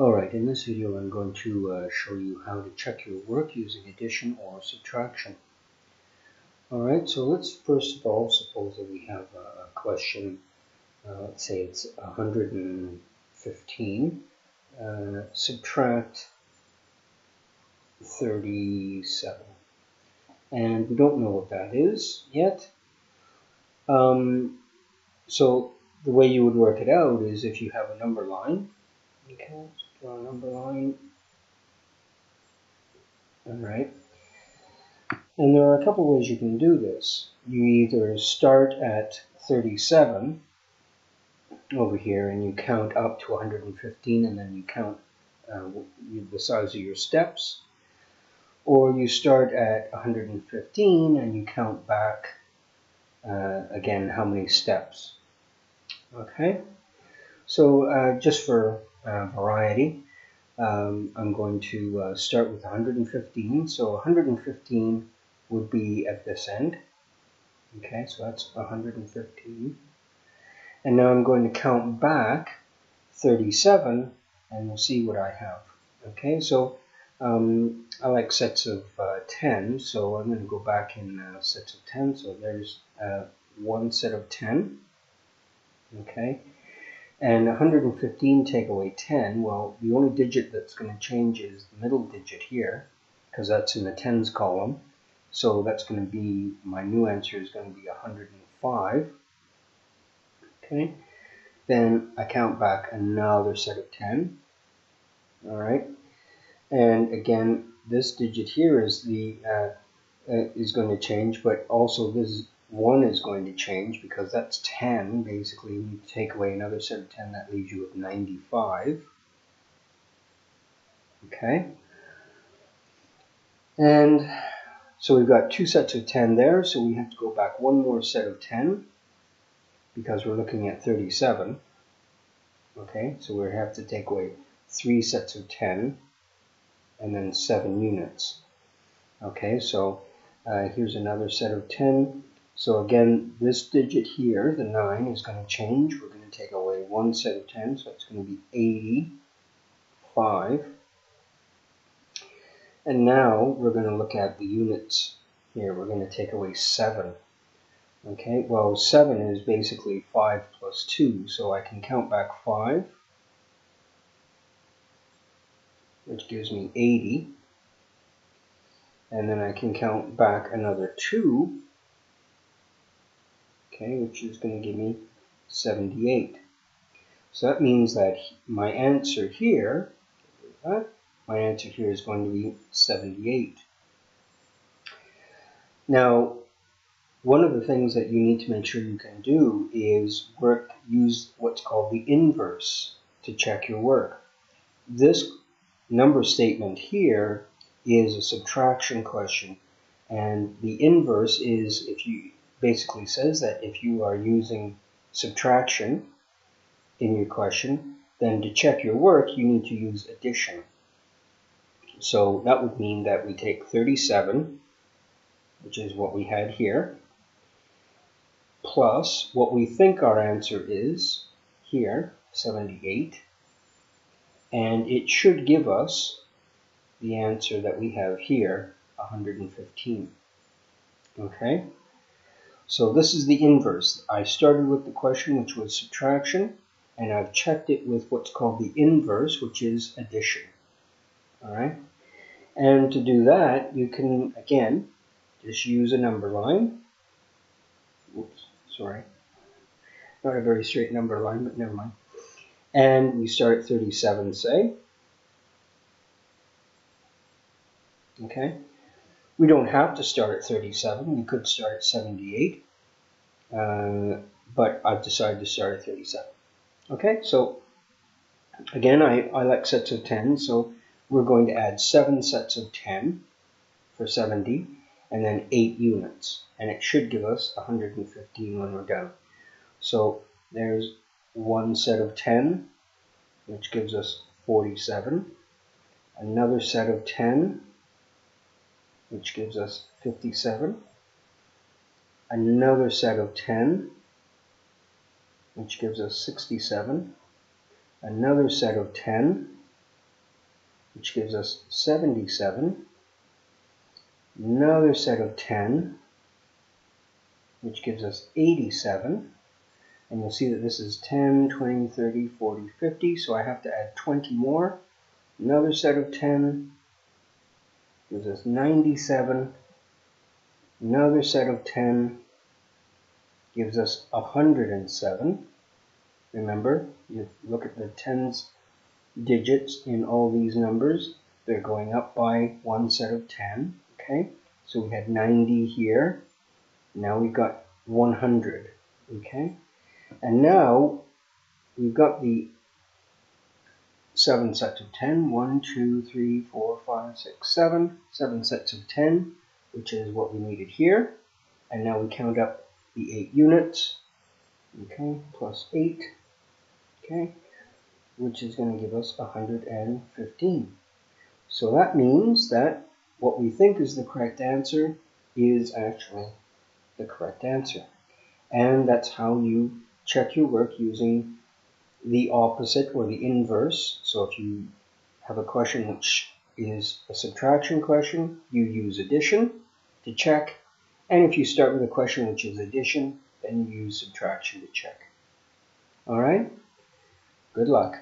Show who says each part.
Speaker 1: Alright, in this video I'm going to uh, show you how to check your work using addition or subtraction. Alright, so let's first of all suppose that we have a question, uh, let's say it's 115, uh, subtract 37. And we don't know what that is yet. Um, so the way you would work it out is if you have a number line, okay, draw number line. Alright. And there are a couple ways you can do this. You either start at 37 over here and you count up to 115 and then you count uh, the size of your steps. Or you start at 115 and you count back uh, again how many steps. Okay, so uh, just for uh, variety. Um, I'm going to uh, start with 115. So 115 would be at this end. Okay, so that's 115. And now I'm going to count back 37 and we'll see what I have. Okay, so um, I like sets of uh, 10, so I'm going to go back in uh, sets of 10. So there's uh, one set of 10. Okay, and 115 take away 10, well, the only digit that's going to change is the middle digit here, because that's in the tens column. So that's going to be, my new answer is going to be 105. Okay, then I count back another set of 10. All right, and again, this digit here is the uh, uh, is going to change, but also this 1 is going to change because that's 10. Basically, you take away another set of 10, that leaves you with 95. Okay. And so we've got two sets of 10 there, so we have to go back one more set of 10 because we're looking at 37. Okay, so we have to take away three sets of 10 and then seven units. Okay, so uh, here's another set of 10 so again, this digit here, the 9, is going to change. We're going to take away one set of 10, so it's going to be 85. And now we're going to look at the units here. We're going to take away 7. Okay, well 7 is basically 5 plus 2, so I can count back 5, which gives me 80. And then I can count back another 2, okay, which is going to give me 78. So that means that my answer here, my answer here is going to be 78. Now, one of the things that you need to make sure you can do is work, use what's called the inverse to check your work. This number statement here is a subtraction question and the inverse is if you basically says that if you are using subtraction in your question, then to check your work, you need to use addition. So that would mean that we take 37, which is what we had here, plus what we think our answer is here, 78, and it should give us the answer that we have here, 115. Okay? So this is the inverse. I started with the question which was subtraction and I've checked it with what's called the inverse which is addition. Alright, and to do that you can again just use a number line. Oops, sorry. Not a very straight number line, but never mind. And we start at 37, say. Okay, we don't have to start at 37. We could start at 78. Uh, but I've decided to start at 37. Okay, so again, I, I like sets of 10. So we're going to add 7 sets of 10 for 70 and then 8 units. And it should give us 115 when we're done. So there's one set of 10, which gives us 47. Another set of 10, which gives us 57. Another set of 10, which gives us 67. Another set of 10, which gives us 77. Another set of 10, which gives us 87. And you'll see that this is 10, 20, 30, 40, 50, so I have to add 20 more. Another set of 10 gives us 97. Another set of 10 gives us 107. Remember, you look at the tens digits in all these numbers. They're going up by one set of 10. Okay, so we had 90 here. Now we've got 100. Okay, and now we've got the seven sets of 10. 1, 2, 3, 4, 5, 6, 7. Seven sets of 10, which is what we needed here. And now we count up the 8 units. Okay, plus 8 okay, which is going to give us 115. So that means that what we think is the correct answer is actually the correct answer. And that's how you check your work using the opposite or the inverse. So if you have a question which is a subtraction question, you use addition to check. And if you start with a question which is addition, then you use subtraction to check. All right? Good luck.